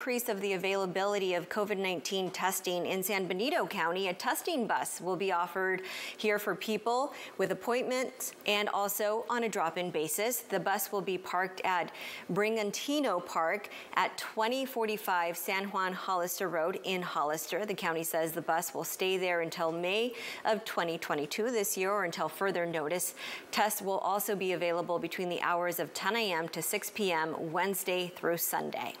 increase of the availability of COVID-19 testing in San Benito County, a testing bus will be offered here for people with appointments and also on a drop-in basis. The bus will be parked at Brigantino Park at 2045 San Juan Hollister Road in Hollister. The county says the bus will stay there until May of 2022 this year or until further notice. Tests will also be available between the hours of 10 a.m. to 6 p.m. Wednesday through Sunday.